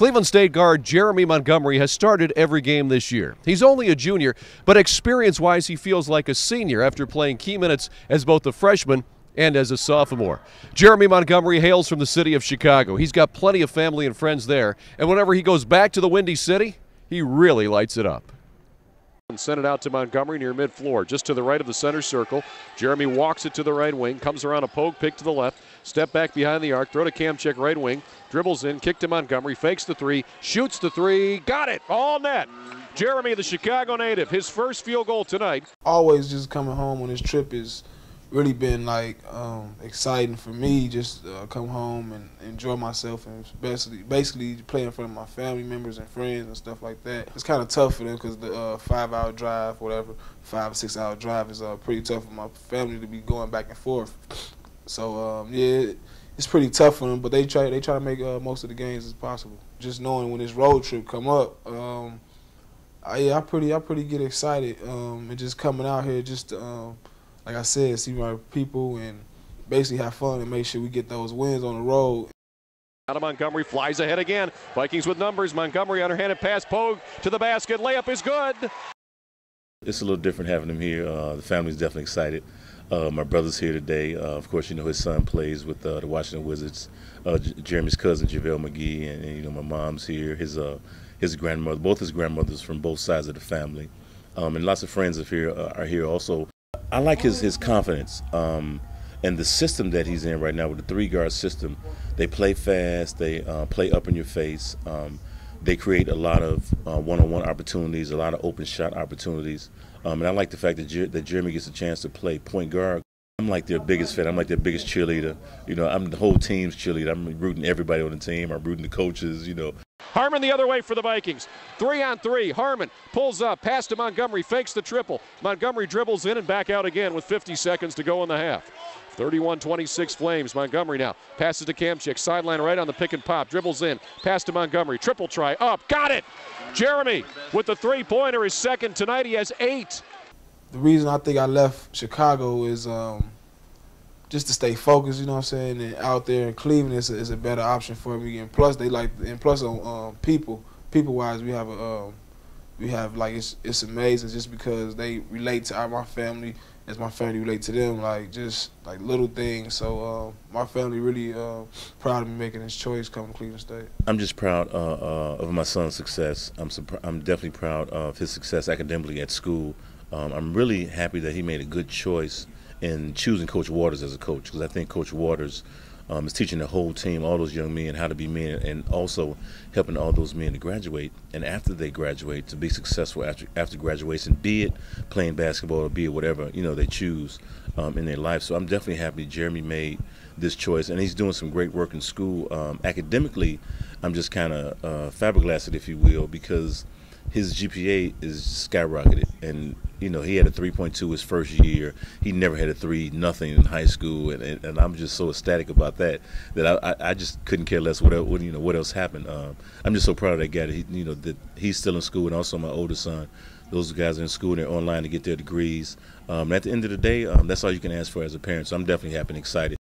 Cleveland State guard Jeremy Montgomery has started every game this year. He's only a junior, but experience wise, he feels like a senior after playing key minutes as both a freshman and as a sophomore. Jeremy Montgomery hails from the city of Chicago. He's got plenty of family and friends there, and whenever he goes back to the Windy City, he really lights it up. And send it out to Montgomery near mid floor, just to the right of the center circle. Jeremy walks it to the right wing, comes around a Pogue, pick to the left, step back behind the arc, throw to Kamczyc right wing, dribbles in, kick to Montgomery, fakes the three, shoots the three, got it, all net. Jeremy, the Chicago native, his first field goal tonight. Always just coming home on this trip is really been like um, exciting for me. Just uh, come home and enjoy myself, and basically basically play in front of my family members and friends and stuff like that. It's kind of tough for them because the uh, five-hour drive, whatever, five or six-hour drive is uh, pretty tough for my family to be going back and forth. So um, yeah. it's pretty tough for them, but they try they try to make uh, most of the games as possible. Just knowing when this road trip come up, um, I, yeah, I pretty I pretty get excited um, and just coming out here just um, like I said, see my people and basically have fun and make sure we get those wins on the road. Out of Montgomery flies ahead again. Vikings with numbers. Montgomery underhanded pass, Pogue to the basket. Layup is good. It's a little different having him here. Uh, the family's definitely excited. Uh, my brother's here today. Uh, of course, you know his son plays with uh, the Washington Wizards. Uh, Jeremy's cousin JaVale McGee, and, and, you know my mom's here. His uh, his grandmother, both his grandmothers from both sides of the family, um, and lots of friends of here are here also. I like his his confidence um, and the system that he's in right now with the three guard system. They play fast. They uh, play up in your face. Um, they create a lot of one on one opportunities, a lot of open shot opportunities. Um, and I like the fact that, Jer- that Jeremy gets a chance to play point guard. I'm like their biggest fan. I'm like their biggest cheerleader. You know, I'm the whole team's cheerleader. I'm rooting everybody on the team. I'm rooting the coaches. You know. Harmon the other way for the Vikings. Three on three. Harmon pulls up, pass to Montgomery, fakes the triple. Montgomery dribbles in and back out again with 50 seconds to go in the half. 31-26 Flames. Montgomery now passes to Kamczyc. Sideline right on the pick and pop. Dribbles in. Pass to Montgomery. Triple try. Up. Got it. Jeremy with the three-pointer is second tonight. He has eight. The reason I think I left Chicago is um, just to stay focused. You know what I'm saying? And out there in Cleveland is a, is a better option for me. And plus, they like and plus on um, people people wise, we have a um, we have like it's it's amazing just because they relate to our, my family as my family relate to them, like just like little things. So uh, my family really uh, proud of me making this choice coming to Cleveland State. I'm just proud uh, uh of my son's success. I'm I'm definitely proud of his success academically at school. Um, I'm really happy that he made a good choice in choosing Coach Waters as a coach because I think Coach Waters um, is teaching the whole team, all those young men, how to be men, and also helping all those men to graduate. And after they graduate, to be successful after after graduation, be it playing basketball or be it whatever you know they choose um, in their life. So I'm definitely happy Jeremy made this choice, and he's doing some great work in school. Um, academically, I'm just kind of uh, fiberglassed, if you will, because his GPA is skyrocketed, and you know he had a 3.2 his first year. He never had a three nothing in high school, and, and, and I'm just so ecstatic about that that I, I just couldn't care less what, what you know what else happened. Um, I'm just so proud of that guy. That he, you know that he's still in school, and also my oldest son. Those guys are in school and they're online to get their degrees. Um, at the end of the day, um, that's all you can ask for as a parent. So I'm definitely happy and excited.